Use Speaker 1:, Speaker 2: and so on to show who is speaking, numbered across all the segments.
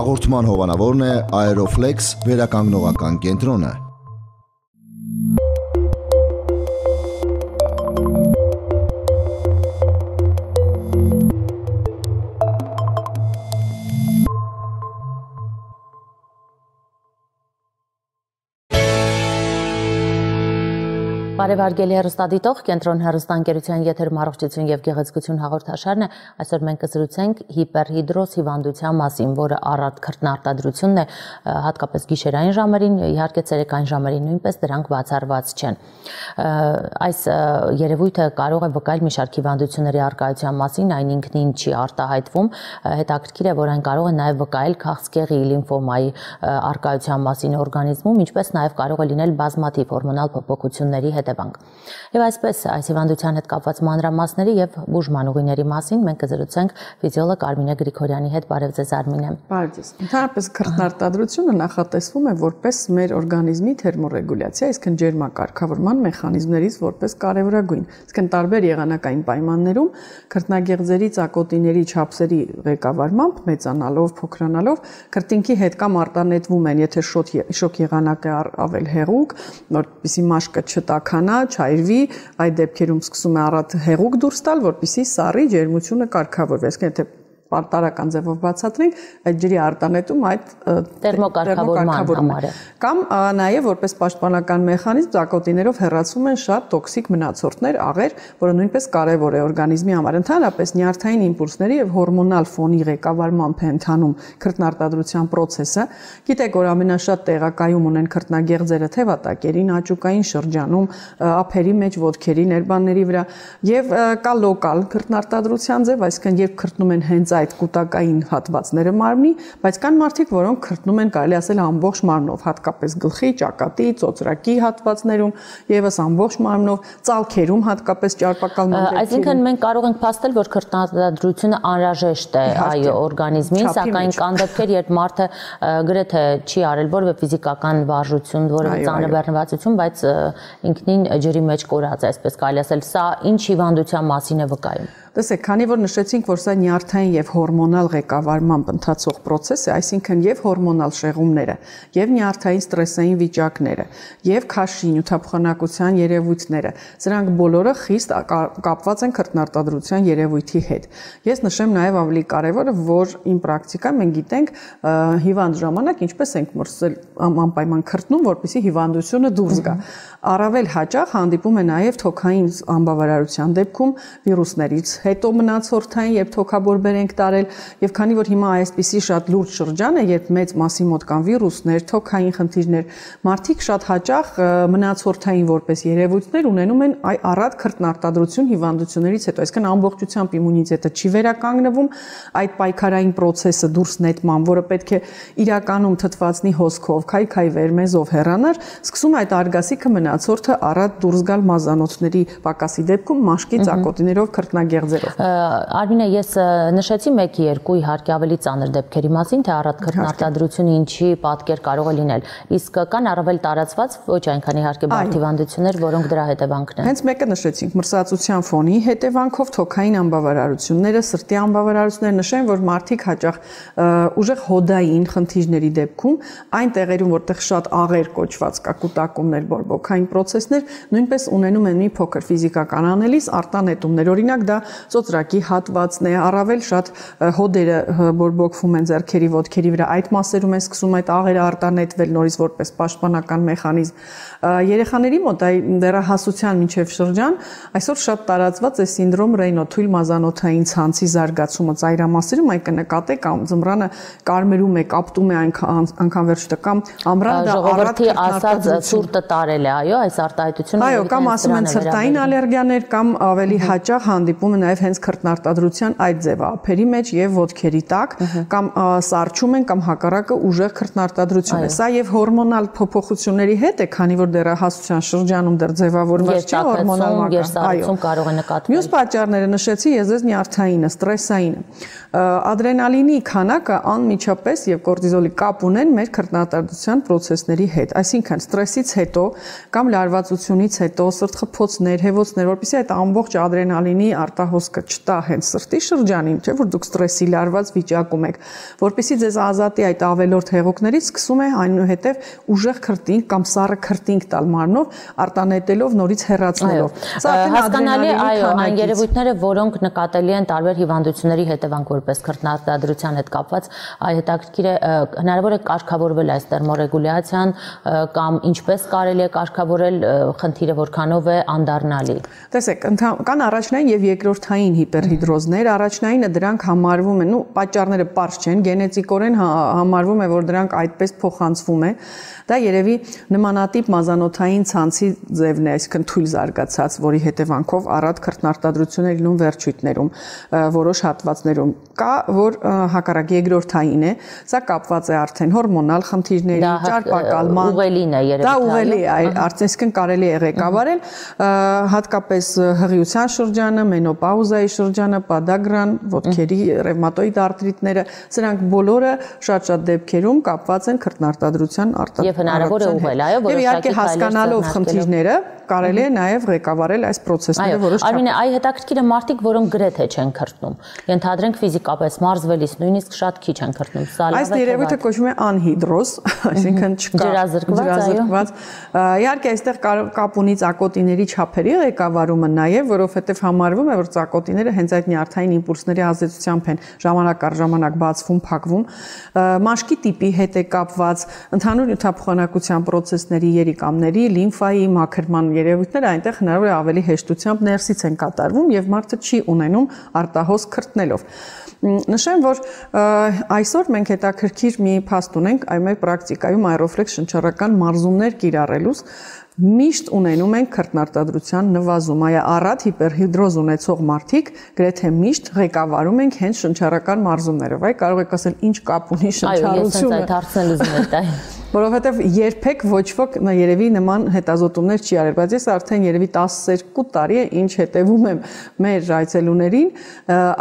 Speaker 1: Հաղորդման հովանավորն է Aeroflex վերականգնողական կենտրոնը։
Speaker 2: Բարևարգելի հեռուստադիտող կենտրոն հեռուստաընկերության եթերում առողջություն եւ գեղեցկություն հաղորդաշարն է։ Այսօր մենք կզրուցենք հիպերհիդրոզ հիվանդության մասին, որը առատ քրտնարտադրությունն է հատկապես գիշերային ժամերին, իհարկե ցերեկային ժամերին նույնպես դրանք բացառված չեն։ Այս երևույթը կարող է վկայել մի շարք հիվանդությունների արկայության մասին, այն ինքնին չի արտահայտվում։ Հետաքրքիր է, որ այն կարող է նաեւ վկայել քաղցկեղի լիմֆոմայի արկայության մասին օրգանիզմում, ինչպես նաեւ կարող է լինել բազմաթիվ հորմոնալ փոփոխությունների հետ հետևանք։ Եվ այսպես այս հիվանդության հետ կապված մանրամասների եւ բուժման ուղիների մասին մենք կզրուցենք ֆիզիոլոգ Արմինե Գրիգորյանի հետ։ Բարև ձեզ Արմինե։
Speaker 3: Բարև ձեզ։ Ընդհանրապես քրտնարտադրությունը նախատեսվում է որպես մեր օրգանիզմի թերմոռեգուլյացիա, այսինքն ջերմակարգավորման մեխանիզմներից որպես կարևորագույն։ Այսինքն տարբեր եղանակային պայմաններում քրտնագեղձերի ծակոտիների չափսերի ղեկավարմամբ մեծանալով, փոքրանալով քրտինքի հետ կամ արտանետվում են, եթե շոկ շոկ եղանակը ավել հեղուկ, որպեսի մաշկը չտաքա քանա, չայրվի, այդ դեպքերում սկսում է առատ հեղուկ դուրս տալ, որpիսի սառի ջերմությունը կարգավորվի։ Այսինքն եթե պարտարական ձևով բացատրենք, այդ ջրի արտանետում այդ
Speaker 2: տերմոկարգավորման համար է։
Speaker 3: Կամ նաև որպես պաշտպանական մեխանիզմ զակոտիներով հեռացում են շատ տոքսիկ մնացորդներ, աղեր, որը նույնպես կարևոր է օրգանիզմի համար։ Ընդհանրապես նյարդային իմպուլսների եւ հորմոնալ ֆոնի ղեկավարմամբ է ընթանում քրտնարտադրության process-ը։ Գիտեք, որ ամենաշատ տեղակայում ունեն քրտնագեղձերը թե վատակերին, աճուկային շրջանում, ափերի մեջ, ոտքերի, ներբանների վրա եւ կա լոկալ քրտնարտադրության ձև, այսինքն երբ քրտնում են հենց այդ կൂട്ടակային հատվածները մարմնի, բայց կան մարդիկ, որոնք քրտնում են կարելի ասել ամբողջ մարմնով, հատկապես գլխի, ճակատի, ծոծրակի հատվածներում, եւս ամբողջ մարմնով, ցալքերում, հատկապես ճարպակալ
Speaker 2: մանդելքերում։ Այսինքն մենք կարող ենք փաստել, որ քրտնադադրությունը անհրաժեշտ է այո օրգանիզմին, սակայն կան դեպքեր, երբ մարդը գրեթե չի արել որևէ ֆիզիկական վարժություն, որևէ ծանրաբեռնվածություն, բայց ինքնին ջրի մեջ կորած է, այսպես կարելի ասել, սա ինչ հիվանդության մասին է վկայում։
Speaker 3: Տեսեք, քանի որ նշեցինք, որ սա նյարդային եւ հորմոնալ ղեկավարմամբ ընթացող process է, այսինքն եւ հորմոնալ շեղումները, եւ նյարդային ստրեսային վիճակները, եւ քաշի նյութափոխանակության երևույթները, սրանք բոլորը խիստ կապված են քրտնարտադրության երևույթի հետ։ Ես նշեմ նաեւ ավելի կարեւորը, որ իմ պրակտիկայում մենք գիտենք հիվանդ ժամանակ ինչպես ենք մրսել անպայման քրտնում, որպեսզի հիվանդությունը դուրս գա։ Առավել հաճախ հանդիպում է նաեւ թոքային անբավարարության դեպքում վիրուսներից հետո մնացորդային, երբ թոքաբորբեր ենք տարել, եւ քանի որ հիմա այսպիսի շատ լուրջ շրջան է, երբ մեծ մասի մոտ կան վիրուսներ, թոքային խնդիրներ, մարդիկ շատ հաճախ մնացորդային որպես երևույթներ ունենում են այ առատ քրտնարտադրություն հիվանդություններից հետո, այսինքն ամբողջությամբ իմունիտետը չի վերականգնվում, այդ պայքարային process-ը դուրս նետման, որը պետք է իրականում թթվածնի հոսքով, քայքայ վերմեզով հեռանար, սկսում այդ արգասիքը մնացորդը առատ դուրս գալ մազանոթների պակասի դեպքում մաշկի ծակոտիներով քրտնագեղձ ձևով։
Speaker 2: Արմինե, ես նշեցի 1-2 իհարկե ավելի ծանր դեպքերի մասին, թե առատ քրտնարտադրությունը ինչի պատկեր կարող է լինել։ Իսկ կան առավել տարածված ոչ այնքան իհարկե բարդիվանդություններ, որոնք դրա հետևանքն են։
Speaker 3: Հենց մեկը նշեցինք մրսածության ֆոնի հետևանքով թոքային անբավարարությունները, սրտի անբավարարությունները նշեն, որ մարդիկ հաճախ ուժեղ հոդային խնդիրների դեպքում այն տեղերում, որտեղ շատ աղեր կոչված կա կուտակումներ, բորբոքային process-ներ, նույնպես ունենում են մի փոքր ֆիզիկական անելիս արտանետումներ։ Օրինակ դա ծոծրակի հատվածն է, առավել շատ հոդերը բորբոքվում են ձեռքերի ոտքերի վրա, այդ մասերում է սկսում այդ աղերը արտանետվել նորից որպես պաշտպանական մեխանիզմ։ Երեխաների մոտ այ դեռահասության միջև շրջան այսօր շատ տարածված է սինդրոմ Ռեյնո թույլ մազանոթային ցանցի զարգացումը ծայրամասերում, այն կնկատեք կամ ձմռանը կարմերում է, կապտում է անգամ վերջը կամ ամռանը դա
Speaker 2: առատ ասած ցուրտը տարել է, այո, այս արտահայտությունը
Speaker 3: Այո, կամ ասում են ցրտային ալերգիաներ կամ ավելի հաճախ հանդիպում է նաև հենց քրտնարտադրության այդ ձևը ափերի մեջ եւ ոտքերի տակ կամ սարճում են կամ հակառակը ուժեղ քրտնարտադրություն է։ Սա եւ հորմոնալ փոփոխությունների հետ է, քանի որ դեռահասության շրջանում դեռ ձևավորված
Speaker 2: չի հորմոնալ մակարդակը։ կարող է նկատվել։
Speaker 3: Մյուս պատճառները նշեցի ես ես նյարդայինը, ստրեսայինը։ Ադրենալինի քանակը անմիջապես եւ կորտիզոլի կապ ունեն մեր քրտնարտադրության process-ների հետ։ Այսինքն ստրեսից հետո կամ լարվածությունից հետո սրտխփոցներ, հեվոցներ, որpիսի այդ ամբողջ ադրենալինի արտահոսքը չտա հենց սրտի շրջանին, չէ՞ որ դուք ստրեսի լարված վիճակում եք։ Որպեսզի ձեզ ազատի այդ ավելորդ հեղուկներից, սկսում է այնուհետև ուժեղ քրտինք կամ սառը քրտինք տալ մարմնով, արտանետելով նորից հեռացնելով։
Speaker 2: Սա հասկանալի, այո, այն երևույթները, որոնք նկատելի են տարբեր հիվանդությունների հետևանք որպես քրտնարտադրության հետ կապված, այ հետաքրքիր է հնարավոր է կարգավորվել այս տերմորեգուլյացիան կամ ինչպես կարելի է կարգավորել խնդիրը որքանով է անդառնալի։
Speaker 3: Տեսեք, կան առաջնային եւ երկրորդային հիպերհիդրոզներ, առաջնայինը դրանք համարվում են, ու պատճառները པարզ չեն, գենետիկորեն հա, համարվում է, որ դրանք այդպես փոխանցվում է Դա երևի նմանատիպ մազանոթային ցանցի ձևն է, այսինքն թույլ զարգացած, որի հետևանքով առատ քրտնարտադրություն է լինում վերջույթներում, որոշ հատվածներում։ Կա, որ հակառակ երկրորդային է, սա կապված է արդեն հորմոնալ խնդիրների, ճարպակալման։
Speaker 2: Ուղելին է երևի։
Speaker 3: Դա ուղելի է, արդյունքն կարելի է ղեկավարել, հատկապես հղիության շրջանը, մենոպաուզայի շրջանը, պադագրան, ոտքերի ռևմատոիդ արտրիտները, սրանք բոլորը շատ-շատ դեպքերում կապված են քրտնարտադրության արտադրության
Speaker 2: եւ հնարավոր է ուղղել, այո, որոշակի
Speaker 3: Եվ իհարկե հասկանալով խնդիրները կարելի է նաև ղեկավարել այս process-ները որոշ
Speaker 2: չափ։ Արմինե, այ հետաքրքիրը մարդիկ, որոնք գրեթե չեն քրտնում։ Ենթադրենք ֆիզիկապես մարզվելիս նույնիսկ շատ քիչ են քրտնում։ Սա լավ է։
Speaker 3: Այս երևույթը կոչվում է անհիդրոզ, այսինքն չկա
Speaker 2: ջրազրկված,
Speaker 3: Իհարկե այստեղ կապ ունի ցակոտիների չափերի ղեկավարումը նաև, որովհետև համարվում է, որ ցակոտիները հենց այդ նյարդային իմպուլսների ազդեցությամբ են ժամանակ առ ժամանակ բացվում, փակվում։ Մաշկի տիպի հետ է կապված ընդհանուր նյութափոխանակության process-ների, երիկամների, լիմֆայի, մաքրման երևույթները այնտեղ հնարավոր է ավելի հեշտությամբ ներսից են կատարվում եւ մարդը չի ունենում արտահոս քրտնելով։ Նշեմ, որ այսօր մենք հետաքրքիր մի փաստ ունենք այ մեր պրակտիկայում aeroflex շնչառական մարզումներ կիրառելուց միշտ ունենում ենք քրտնարտադրության նվազում։ Այ առատ հիպերհիդրոզ ունեցող մարդիկ գրեթե միշտ ղեկավարում ենք հենց շնչառական մարզումներով։ Այ կարող եք ասել ինչ կապ ունի շնչառությունը։
Speaker 2: Այո, ես այդ հարցն ուզում եմ
Speaker 3: որովհետև երբեք ոչ ոք երևի նման հետազոտումներ չի արել, բայց ես արդեն երևի 12 տարի է ինչ հետևում եմ մեր այցելուներին,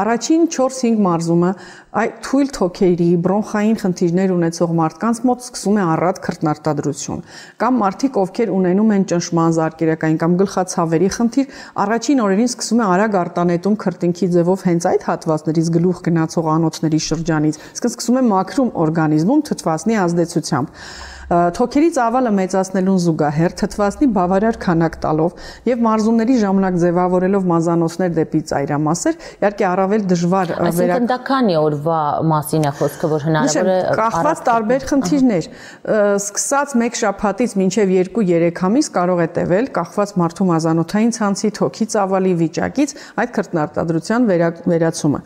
Speaker 3: առաջին 4-5 մարզումը այ թույլ թոքերի, բրոնխային խնդիրներ ունեցող մարդկանց մոտ սկսում է առատ քրտնարտադրություն։ Կամ մարդիկ, ովքեր ունենում են ճնշման զարկերակային կամ գլխացավերի խնդիր, առաջին օրերին սկսում է արագ արտանետում քրտինքի ձևով հենց այդ հատվածներից գլուխ գնացող անոթների շրջանից, սկսում է մաքրում օրգանիզմում թթվասնի ազդեցությամբ թոքերի ծավալը մեծացնելուն զուգահեռ թթվասնի բավարար քանակ տալով եւ մարզումների ժամանակ ձևավորելով մազանոցներ դեպի ծայրամասեր, իհարկե առավել դժվար
Speaker 2: վերակ Այսինքն դա քանի օրվա մասին է խոսքը, որ հնարավոր է
Speaker 3: կախված տարբեր խնդիրներ, սկսած 1 շաբաթից մինչև 2-3 ամիս կարող է տևել, կախված մարդու մազանոթային ցանցի թոքի ծավալի վիճակից այդ քրտնարտադրության վերացումը։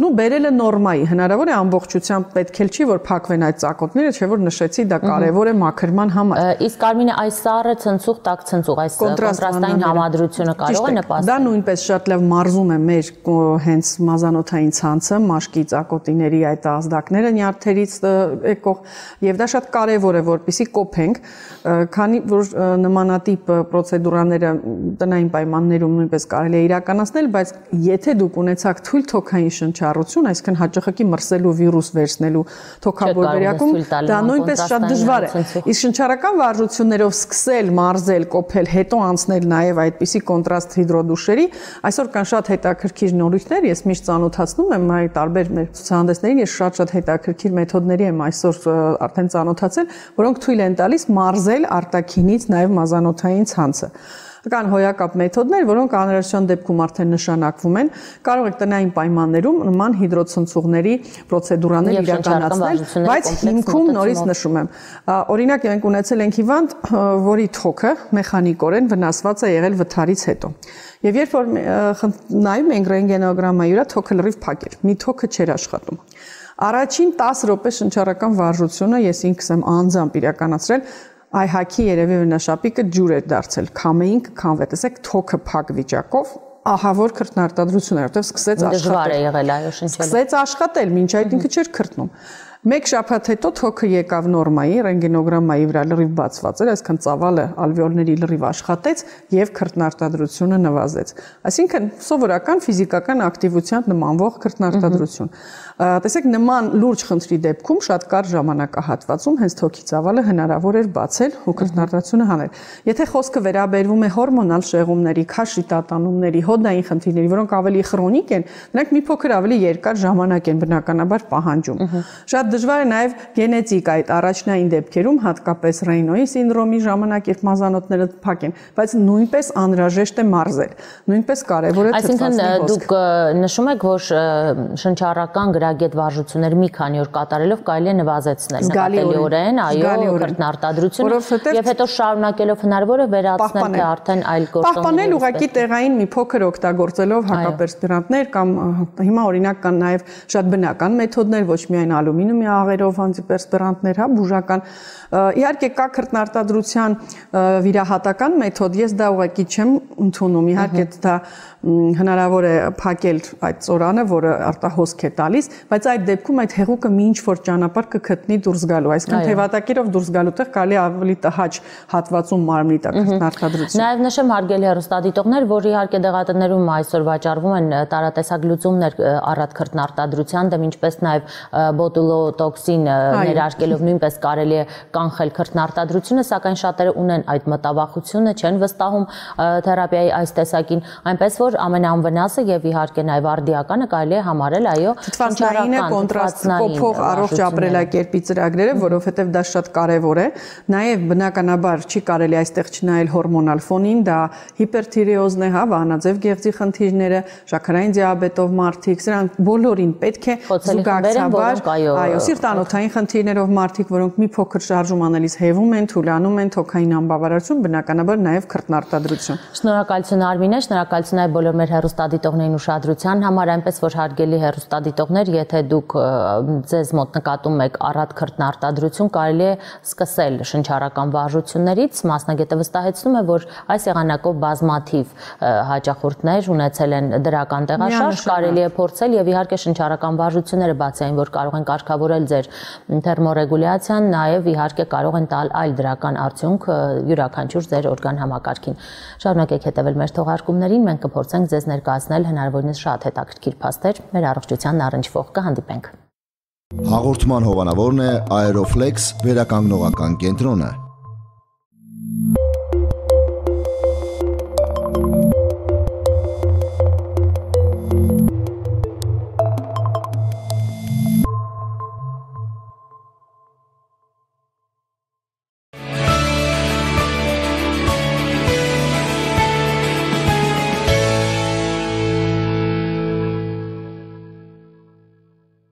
Speaker 3: Նու բերելը նորմայի, հնարավոր է ամբողջությամբ պետք էլ չի որ փակվեն այդ ծակոտները, չէ որ նշեցի դա կարևոր է մաքրման համար։
Speaker 2: Իսկ Արմինե այս սառը ցնցուղ, տաք ցնցուղ, այս կոնտրաստային համադրությունը կարող է նպաստել։
Speaker 3: Դա նույնպես շատ լավ մարզում է մեր հենց մազանոթային ցանցը, մաշկի ծակոտիների այդ ազդակները նյարդերից եկող եւ դա շատ կարևոր է, որպեսի կոփենք, քանի որ նմանատիպ պրոցեդուրաները տնային պայմաններում նույնպես կարելի է իրականացնել, բայց եթե դուք ունեցաք թույլ թոքային շնչառություն, այսինքն հաճախակի մրսելու վիրուս վերցնելու թոքաբորբերյակում, դա նույնպես շատ դժվար է։ Իսկ շնչառական վարժություններով սկսել մարզել, կոփել, հետո անցնել նաև այդպիսի կոնտրաստ հիդրոդուշերի, այսօր կան շատ հետաքրքիր նորույթներ, ես միշտ ծանոթացնում եմ այ տարբեր մեր ցուցահանդեսներին, ես շատ-շատ հետաքրքիր մեթոդների եմ այսօր արդեն ծանոթացել, որոնք թույլ են տալիս մարզել արտաքինից նաև մազանոթային ցանցը կան հոյակապ մեթոդներ, որոնք անհրաժեշտության դեպքում արդեն նշանակվում են։ Կարող եք տնային պայմաններում նման հիդրոցնցուղների պրոցեդուրաներ իրականացնել, բայց հիմքում նորից նշում եմ։ Օրինակ մենք ունեցել ենք հիվանդ, որի թոքը մեխանիկորեն վնասված է եղել վթարից հետո։ Եվ երբ որ նայում ենք ռենտգենոգրամայի վրա, թոքը լրիվ փակ էր։ Մի թոքը չէր աշխատում։ Առաջին 10 րոպե շնչառական վարժությունը ես ինքս եմ անձամբ իրականացրել այ հակի երևի վնաշապիկը ջուր էր դարձել, քամեին կքանվե, տեսեք թոքը փակ վիճակով, ահավոր քրտնարտադրություն էր, որտեղ սկսեց աշխատել։
Speaker 2: Դժվար է եղել այո շնչել։
Speaker 3: Սկսեց աշխատել, մինչ այդ ինքը չէր քրտնում։ Մեկ շաբաթ հետո թոքը եկավ նորմայի, ռենտգենոգրամայի վրա լրիվ բացված էր, այսինքն ծավալը ալվեոլների լրիվ աշխատեց եւ քրտնարտադրությունը նվազեց։ Այսինքն սովորական ֆիզիկական ակտիվության նմանվող քրտնարտադրություն։ Տեսեք, նման լուրջ խնդրի դեպքում շատ կար ժամանակահատվածում հենց թոքի ծավալը հնարավոր էր բացել ու քրտնարտադրությունը հանել։ Եթե խոսքը վերաբերվում է հորմոնալ շեղումների, քաշի տատանումների, հոդային խնդիրների, որոնք ավելի քրոնիկ են, նրանք մի փոքր ավելի երկար ժամանակ են բնականաբար պահանջում։ Շատ դժվար է նաև գենետիկ այդ առաջնային դեպքերում, հատկապես Ռեյնոյի սինդրոմի ժամանակ, երբ մազանոթները փակ են, բայց նույնպես անհրաժեշտ է մարզել։ Նույնպես կարևոր է
Speaker 2: թթվածնի հոսք։ Այսինքն դուք նշում եք, որ շնչառական գրագետ վարժություններ մի քանի օր կատարելով կարելի է նվազեցնել նկատելիորեն, այո, քրտնարտադրությունը եւ հետո շարունակելով հնարավոր է վերացնել թե արդեն այլ գործոններ։
Speaker 3: Պահպանել ուղակի տեղային մի փոքր օգտագործելով հակապերսպիրանտներ կամ հիմա օրինակ կան նաև շատ բնական մեթոդներ, ոչ միայն ալումինիում քիմիա աղերով անտիպերսպերանտներ, հա, բուժական։ Իհարկե կա քրտնարտադրության վիրահատական մեթոդ, ես դա ուղղակի չեմ ընդունում։ Իհարկե դա հնարավոր է փակել այդ ծորանը, որը արտահոսք է տալիս, բայց այդ դեպքում այդ հեղուկը մի ինչ որ ճանապարհ կգտնի դուրս գալու, այսինքն թևատակերով դուրս գալու տեղ կարելի ավելի տհաճ հատվածում մարմնի տակ քրտնարտադրություն։
Speaker 2: Նաև նշեմ հարգելի հեռուստադիտողներ, որ իհարկե դեղատներում այսօր վաճառվում են տարատեսակ լուծումներ առատ քրտնարտադրության դեմ, ինչպես նաև բոտուլո տոքսին ներարկելով նույնպես կարելի է կանխել քրտնարտադրությունը, սակայն շատերը ունեն այդ մտավախությունը, չեն վստահում թերապիայի այս տեսակին, այնպես որ ամենաանվնասը եւ իհարկե նաեւ արդիականը կարելի է համարել այո
Speaker 3: թթվածնային կոնտրաստ կոփող առողջ ապրելակերպի ծրագրերը, որովհետեւ դա շատ կարեւոր է։ Նաեւ բնականաբար չի կարելի այստեղ չնայել հորմոնալ ֆոնին, դա հիպերթիրեոզն է, հա, վահանաձև գեղձի խնդիրները, շաքարային դիաբետով մարդիկ, սրանք բոլորին պետք է զուգակցաբար, այո, սիրտանոթային խնդիրներով մարդիկ, որոնք մի փոքր շարժում անելիս հեվում են, թուլանում են, թոքային անբավարարություն, բնականաբար նաև քրտնարտադրություն։
Speaker 2: Շնորհակալություն Արմինե, շնորհակալություն այ բոլոր մեր հերոստադիտողներին ուշադրության համար, այնպես որ հարգելի հերոստադիտողներ, եթե դուք ձեզ մոտ նկատում եք առատ քրտնարտադրություն, կարելի է սկսել շնչառական վարժություններից, մասնագետը վստահեցնում է, որ այս եղանակով բազմաթիվ հաճախորդներ ունեցել են դրական տեղաշարժ, կարելի է փորձել եւ իհարկե շնչառական վարժությունները բացի այն, որ կարող են կարգավորել ձեր թերմորեգուլյացիան, նաև իհարկե կարող են տալ այլ դրական արդյունք յուրաքանչյուր ձեր օրգան համակարգին։ Շարունակեք հետևել մեր թողարկումներին, մենք կփորձենք ձեզ ներկայացնել հնարավորինս շատ հետաքրքիր փաստեր մեր առողջությանն առնչվող կհանդիպենք։
Speaker 1: Հաղորդման հովանավորն է Aeroflex վերականգնողական կենտրոնը։